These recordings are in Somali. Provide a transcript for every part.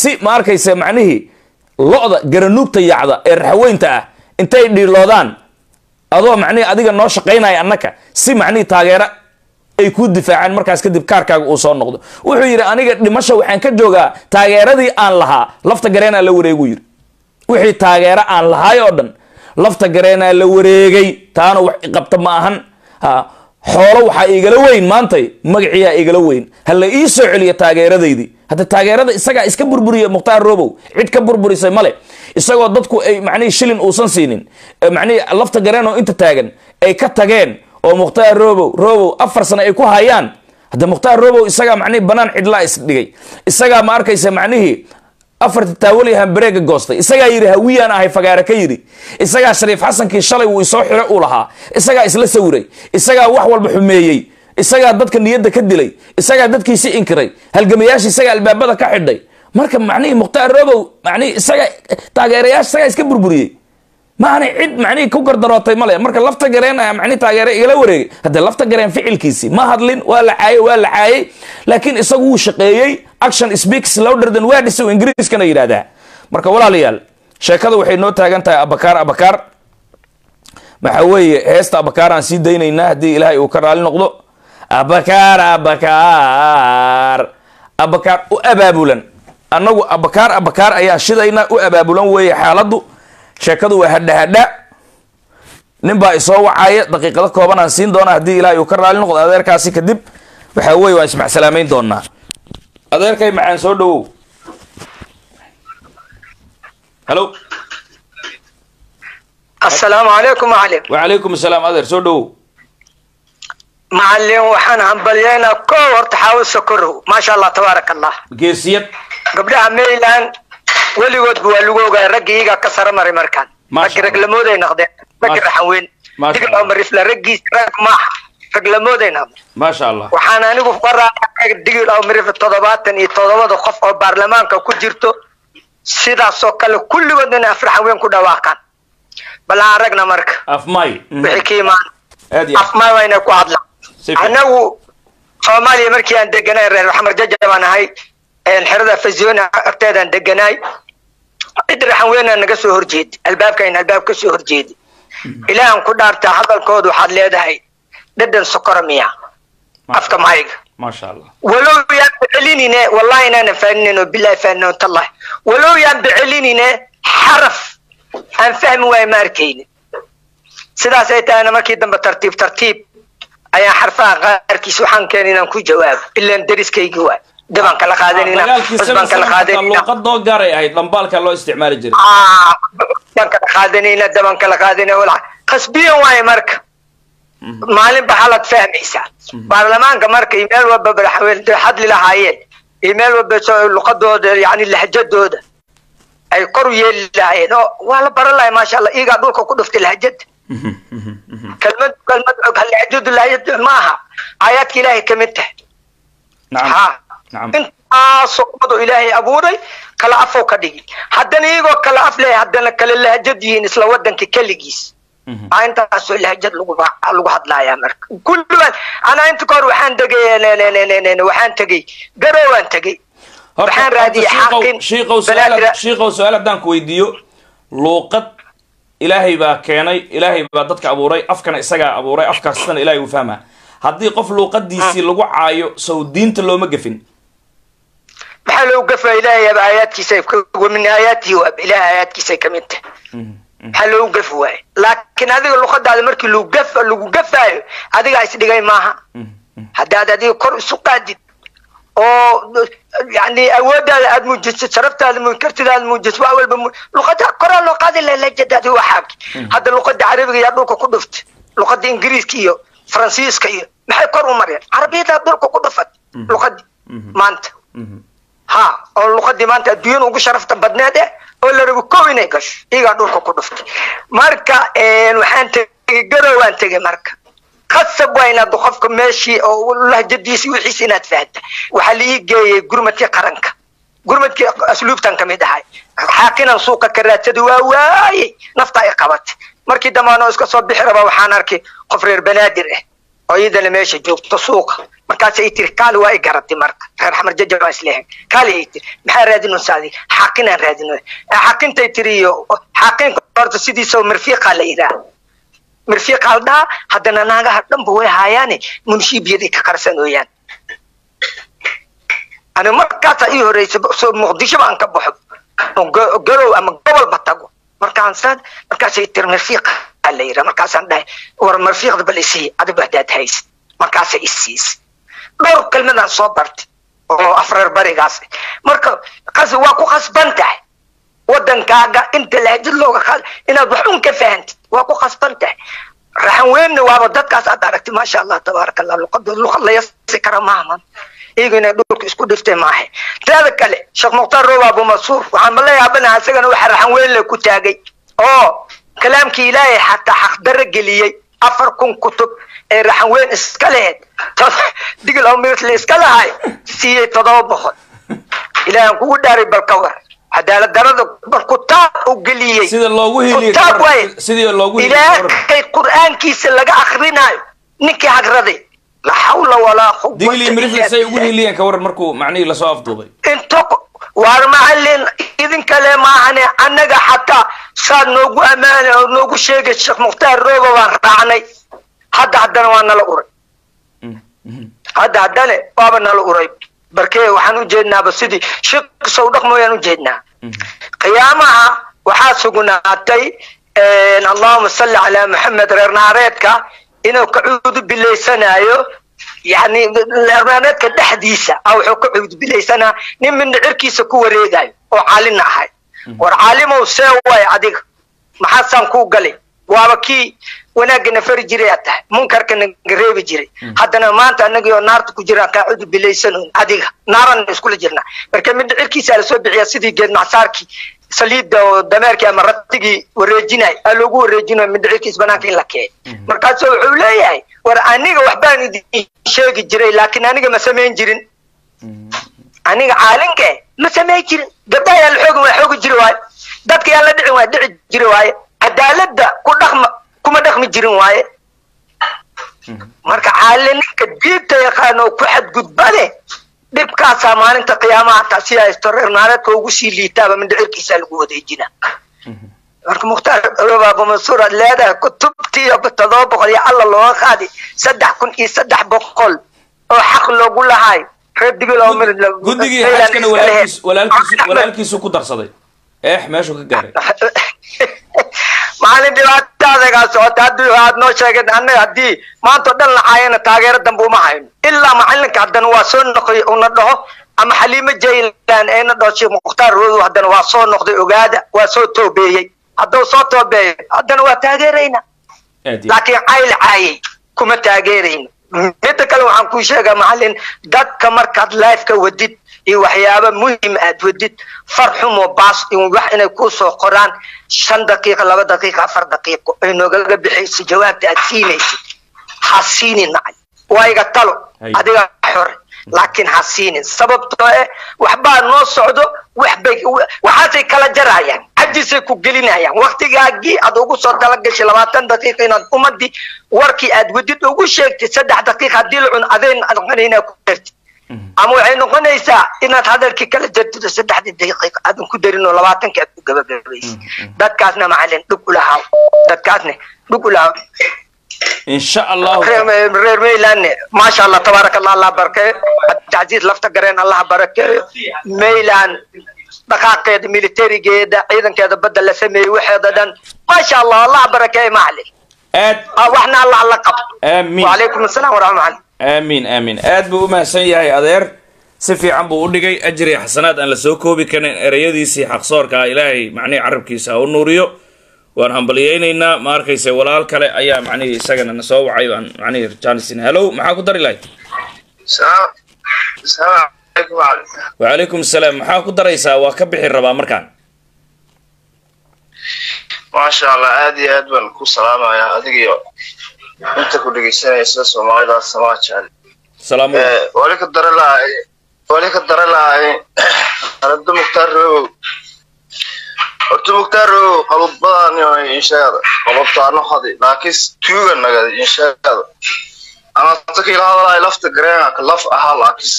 si ma arkaysa macnihii lo-da garanuugta yacda ee raxweynta ah intay dhiiloodaan adoo macnihii adiga noo shaqaynaya annaka si macnihii taageera ay kuu difaacaan markaas kadib kaarkaaga uu soo noqdo. Wuxuu yidhi aniga dhimasha waxaan ka joogaa taageeradii aan lahaa lafta gareenaa la wareegu yidhi. Wixii taageero aan lahaay oo dhan lafta gareenaa la wareegay taana wax iqabta ma ahan. Ha xoolo waxaa igala weyn maantay magaciyaa igala weyn. Ha la ii soo celiya taageeradaydii hadda taageerada isagaa iska burburiya mukhtaar robow cid ka burburisay male isagoo dadku ay macnihii shilin uusan siinin macnihii lafta gareen oo inta taagan ay ka tageen oo mukhtaar robow robow afar sano ay ku hayaan. Hadda mukhtaar robow isagaa macnihii banaan cidlaa isdhigay isagaa ma arkaysa macnihii afarta taawali hambareega goostay. Isagaa yidhi hawiyaan ahay fagaare ka yidhi. Isagaa shariif xasankii shalay wuu isoo xiro uu lahaa. Isagaa isla sawiray isagaa wax walba xumeeyey isagaa dadka niyadda ka dilay isagaa dadkiisi inkiray halgamayaasha isagaa albaabada ka xidhay. Marka macnihii mukhtaar robow macnihii isaga taageerayaasha isagaa iska burburiyey. Maana cid macnihii ku gardarootay male marka lafta gareen ah macnihi taageere igala wareegay. Haddee lafta gareen ficilkiisii ma hadlin waa la caayey waa la caayey. Laakiin isagu wuu shaqeeyey action speaks louder than words uu ingiriiskana yidhahdaa marka walaalayaal sheekada waxay noo taagan tahay abakaar abakaar. Waxa weeye heesta abakaar aan sii daynaynaa haddii ilaahay uu ka raali noqdo abakaar abakaar abakaar u abaabulan. Annagu abakaar abakaar ayaa shidaynaa u abaabulan weeye xaaladdu. Sheekadu waa hadhahadha nin baa isoo wacaya daqiiqado kooban aan siin doonaa haddii ilaahay uu ka raali noqdo adeerkaasi kadib waxa weye waan ismacsalaamayn doonaa. Adeerkay macaan soo dhawow halo asalaamu calaykum macalin. Wacalaykum asalaam adeer soo dhawow macalin waxaan hambalyaynaa koo horta xaawo sokorow maasha allah tabaaraka allah geesiyad gabdhaha mayland weligoodba waa lagu ogaay ragga iyagaa ka sara maray markaan. Raggi raglamooday noqdeen. Raggi Maasha- raxan weyn. Maasha digl Allah. marifla raggiis rag maaha raglamooday noqdeen maasha allah. Waxaan anigu faraaya digil aw toddobaatan iyo toddobada qof oo baarlamaanka ku jirto. Sidaasoo kale kulligood inay afraxan weyn ku dhawaaqaan. Bal aan ragna marka. Afmay wixii ka imaan waa inay ku hadlaan Anagu soomaaliya markii aan deganay reer maxamed jajab baan ahay xerada faziona agteedaan deganaay cid raxan weynaa naga soo horjeedi albaabkayn albaab ka soo horjeedi ilaahan ku dhaartaa hadalkooda waxaad leedahay dhadhan sokora miya afka allah. Walow yaan bicelinine wallahi inaanan faaninin oo bilahi faaninin tallahi walow yaan bicelinine xaraf aan fahmi waayo ma arkaynin. Sidaas ay tahayna markii dambe tartiib tartiib ayaan xarfaha qaarkiis waxaan keenay inaan ku jawaabo. Ilaan deriskaygi waay. Dabaan kala qaadanina dagaalkii bas baan kala qaadanina luuqadoo gaaray ahayd dhambaalka loo isticmaali jiray. Ah, baan kala qaadanayna dabaan kala qaadanayna walaal khasbiyan waaye marka. Maalinba xalad fahmaysaa baarlamaanka marka iyo meel walba hadli lahaayeen. Iyo meel walba luqadooda yani lahjadooda ay kor u yeeli lahaayeen. Oo waa la baran lahay maasha allah iyagaa dhulka ku dhuftay lahjada kelmad kelmad og lahjadu lahjad ma aha aayaadka ilaahay ka mid tahay. Intaasoo ummadu ilaahay abuuray kala afow ka dhigi. Haddana iyagoo kala af leeyahay haddana kala lahjad yihiin isla wadanka keligiis. Mhm. aa intaasoo lahjad lagu hadlayaa marka. Kulliban anaa inta waxaan ne- ne- ne- ne- waxaan tegey. Garowaan tegey. Waxaan shiiqow- xaqin shiiqow su'aal haddaan ku weydiiyo. Luuqad ilaahay baa keenay ilaahay baa dadka abuuray afkana isagaa abuuray afkaasna ilaahay uu fahmaa. Haddii qof luuqadiisii lagu caayo sow diinta looma gefin. Maxaa loo gafaa? Ilaahay aba aayaadkiisa min aayaatihi waa ilaahay aayaadkiisay ka mid tahay. Maxaa loogu gafi waaye? Laakiin adiga luqadaada markii lagu gaf lagu gafaayo adigaa isdhigay maaha. Haddaad adiga kor isu qaadid oo yani awooddaada aad muujisid sharaftaada mu kartidaada muujisid wax walba luqada koraa loo qaadi laha lajadaadi waa xaagi hadda luqada carabiga yaa dhulka ku dhuftay luqada ingiriiska iyo faransiiska iyo maxay kor u mareen? Carabiyadaa dhulka ku dhufat luqadii maanta. Ha oo luqadii maanta adduunyada ugu sharafta badneed eh oo la rabo kow inay gasho iyagaa dhulka ku dhuftay marka waxaan tegey garowaan tegey marka khasab waa inaad qofka meeshii oo lahjadiisi wixiisi inaad fahanta waxaa la ii geeyey gurmadkii qaranka. Gurmadkii asluubtan ka mid ahay. Xaaqinan suuqa ka waa waayey nafta ay qabatay. Markii dambe anoo iska soo bixi raba waxaan arkay qof reer banaadir ah oo iyadana meesha joogto suuqa. Markaasay tiri kaali waa i garatay marka. Reer xamar jaja waa isleehay kaali ay tiri maxaa raadinaysaa adiga xaqinaan raadinay xaqintay tiri iyo xaqinka horta sidiisa mirfiiqa la yidhaah mirfiiqa la dhahaa haddana naagaha dhanba way haayaane munshiibiyaday ka qarsanooyaan ani markaasa ii horeysa muqdisho baan ka baxo. Garow ama gobolba tago markaan saad markaasay tiri marfiiqa la yidhaa markaasaan dhahay war marfiiqda bal isii adigu haddaad haysid markaasay isiisay dhowr kelmadaan soo bartay oo afreer barigaas. Marka waa ku khasban tahay wadankaaga inta lahjid looga inaad wax un ka fahantid waa ku khasban tahay. Raxan weynna waaba dadkaas aad aragtay maasha allah tabaaraka allah luqadooda luqad la yasi kara maaha iyagu inay dhulka isku dhiftay maaha. Teeda kale sheekh mukhtaar roob abu masuur waxaan ma la yaabanaha isagana waxa raxan weyn le ku taagay. Oo kalaamkii ilaahay xataa xaqdarro geliyey afar kun kutub ee raxan weyn iska laheyd digil omirtle iska lahay siiyey todoba boqol. Ilaahan kugu dhaaray bal ka war cadaalad darada bal kutaab u geliyey kutaab waaye ilaahay qur'aankiisa laga akrinaayo ninkii hagraday la xawla walaa quwwata waar macallin idin kale maahane annaga xataa saad noogu ammaana oo noogu sheegay sheekh mukhtaar rooba baan raacnay. Hadda haddana waa nala uray. Mm, mhm. hadda haddane waaba nala uray barkee waxaan u jeednaaba sidii. Shiqisa u dhaqmoyaan u jeednaa. Qiyaamaha waxaa sugnaatay allahuma salli calaa maxamed reer naareedka inuu ka cuudu bilaysanayo yani reer naareedka dhexdiisa. A wuxuu ka cuudu bilaysanaa nin midna cirkiisa ku wareegayo oo caalina ahay. War caalimow see way adiga. Maxaasaan kuu galay waaba kii wanaagana fari jiray aad tahay munkarkana reebi jiray. Haddana maanta anagii oo naarta ku jiraan kaa cudu bilaysanoon adiga. Naaran iskula jirnaa. Marka midna cirkiisa la soo bixiya sidii geed macsaarkii saliidda oo dameerkii ama ratigii wareejinay aa loogu wareejinayo midna cirkiis banaanka in la keeyo markaasu wuxuu leeyahay war aniga waxbaan idin sheegi jiray laakiin aniga ma samayn jirin. Aniga caalinke ma samayn jirin. Gabdhaha yaa la xoogi waa xoogi jiri waaye dadka yaa la dhicin waa dhici jiri waaye dhaqma kuma dhaqmi jirin waaye. Marka caalininka diinta yaqaan oo ku xadgudbade dhibkaasaa maalinta qiyaamaha si haysto reer naareedka ugu sii liitaaba mindhicirkiisaa lagu wadeejina marka mukhtaar abu mansuur aad leedahay kutubtii todoba boqol iyo alla looga qaadi saddex kun iyo saddex boqol oo xaq loogu lahaay reer digil oo mir guddigii xajkana walaalkiis walaalkiisu walaalkiisu ku darsaday. Eex meeshuu ka gaaray maalin dhibaatadagaa socota haddii aad noo sheegeen annaga haddii maanta o dhan la caayana taageero dambe uma hayno ilaa macalinka haddana waa soo noqday una dhaho ama xaliimo jaylan ayna dhaho sheekh mukhtaar rodow haddana waa soo noqday ogaada waa soo toobeeyey. Hadduu soo toobeeyo haddana waa taageerayna. Laakiin cayl caayay kuma taageerayno midda kale waxaan kuu sheegaa macallin dadka markaad lifeka wadid iyo waxyaaba muhiim aad wadid far xumo baas in wax inay kuu soo qoraan shan daqiiqa laba daqiiqa afar daqiiqo ay noogaga jawaabta aad siinaysid. Ha siinin waa iga talo. Adiga xore laakiin ha siinin. Sababtoo eh waxbaa noo socdo waxbay waxaasay kala jarayaan cajisay ku gelinayaan. Waktigaagii aad ugu soo talagashay labaatan daqiiqa inaad ummadii warkii aad wadid ugu sheegtid saddex daqiiqa haddii la cun adeen noqonayna ku dartid ama waxay noqonaysaa inaad hadalkii kala jartid oo saddexdii daqiiqa aadan ku darin oo labaatankii aad ku gabagabaysid. Dadkaasna macallin dhug u lahaa dadkaasna dhug u lahaa insha allahu. Reer maylanne maasha allah tabaaraka allah allah barakeeyo cabdicasiis lafta gareen allah barakeeyo maylan dhaqaaqeeda militarigeeda ciidankeeda badda la sameeyey waxeeda dhan. Maasha allah allah barakeeyo macallin aad Ah, waxna allah la qabto. Aamiin. Wacalaykum asalaam waraxmat aamiin aamiin aad buu u mahadsan yahay adeer. Si fiican buu u dhigay. Ajri xasanaad aan la soo koobi karin. Ereyadiisii xaqsoorkaa ah ilaahay macnihii carabkiisa ha u nuuriyo. Waan hambalyaynaynaa. Ma arkayse walaal kale? Ayaa macnihii isagana na soo wacay. Aan macnihii rjaanisin hallow maxaa ku dari lahay wacalaykum salaam maxaa ku daraysaa? Waa ka bixi rabaa markaan? Maasha allah aad iyo aad baan ku salaamayaa adigiyo inta ku dhegeysanaysa soomaalida samaajan. Eh, wali ka dara lahay arada mukhtaar rogow horta mukhtaar rogow qalubadaan inshaada qalubtaano hadi laakiin tuuga nagada inshaada ama takila hadalahay lafta gareenaka laf ahaa laakiin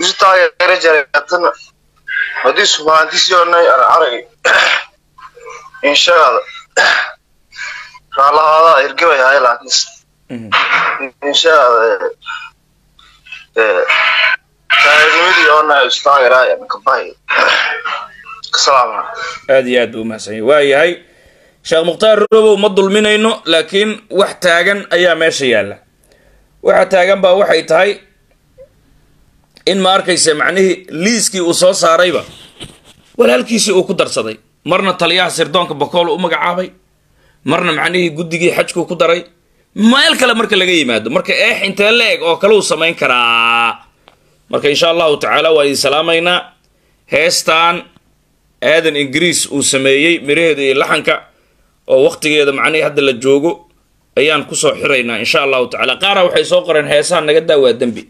usi taageera jareetana haddii subaantisionay arag inshaada raalahaada irgabay ahay laakiin inshaada taageernimadii oona isu taageeraaya kabahay kasalaama aad iyo aad buu umahadsan yahay. Waa yahay sheekh mukhtaar robow ma dulminayno laakiin wax taagan ayaa meesha yaalla. Waxa taagan baa waxay tahay in ma arkaysa macnihii liiskii uu soo saarayba. Walaalkiisii uu ku darsaday. Marna taliyaha sirdoonka bakool u magacaabay. Marna macnihii guddigii xajkuu ku daray meel kale marka laga yimaado marka eex intee la eg oo kale uu samayn karaa. Marka insha allahu tacaala waa idin salaamaynaa heestan aadan ingiriis uu sameeyey miraheeda iyo laxanka oo waqtigeeda macnihii hadda la joogo ayaan ku soo xiraynaa insha allahu tacala qaara waxay soo qoreen heesaha naga daa waa dembi.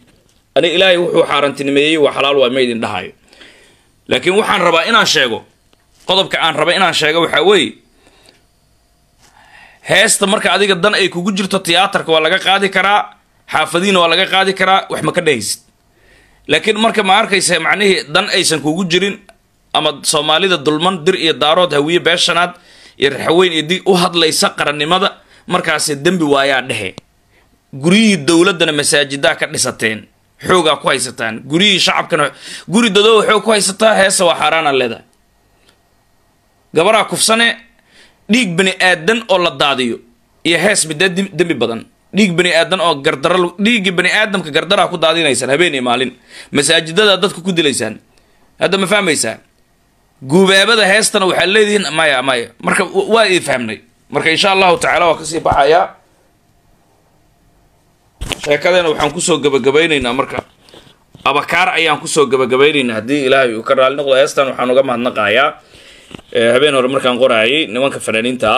Ani ilaahay wuxuu xaarantinimeeyey waa xalaal waa ma idin dhahayo laakiin waxaan rabaa inaan sheego qodobka aan raba inaan sheego waxaa weeye heesta marka adiga dan ay kugu jirto tiyaatarka waa laga qaadi karaa xaafadiina waa laga qaadi karaa wax ma ka dhehaysid laakiin marka ma arkaysa macnihii dan aysan kugu jirin ama soomaalida dulman dir iyo daarood hawiye beeshanaad iyo raxaweyn iyo dig u hadlaysa qarannimada markaasi dembi waayaa dhehe guryihii dowladdana masaajidaa ka dhisateen xoogaa ku haysataan. Guryihii shacabkana guri dadoowa xoog ku haysataa heesa waa xaaraana leedahay. Gabaraa kufsane dhiig bani aadan oo la daadiyo iyo hees midee dembi badan. Dhiig bani aadan oo gardara dhiiggii bani aadamka gardaraa ku daadinaysaan habeen iyo maalin. Masaajidadaa dadka ku dilaysaan. Hadda ma fahmaysaa? Guubaabada heestana waxaad leedihiin maya maya. Marka waa ii fahmnay. Marka insha allahu tacaala waa ka sii baxayaa sheekadeena waxaan ku soo gabagabaynaynaa marka. Abakaar ayaan ku soo gabagabaynaynaa haddii ilaahay uu ka raali noqdo heestan waxaan uga mahadnaqayaa habeen hore markaan qoraayay nimanka fanaaniinta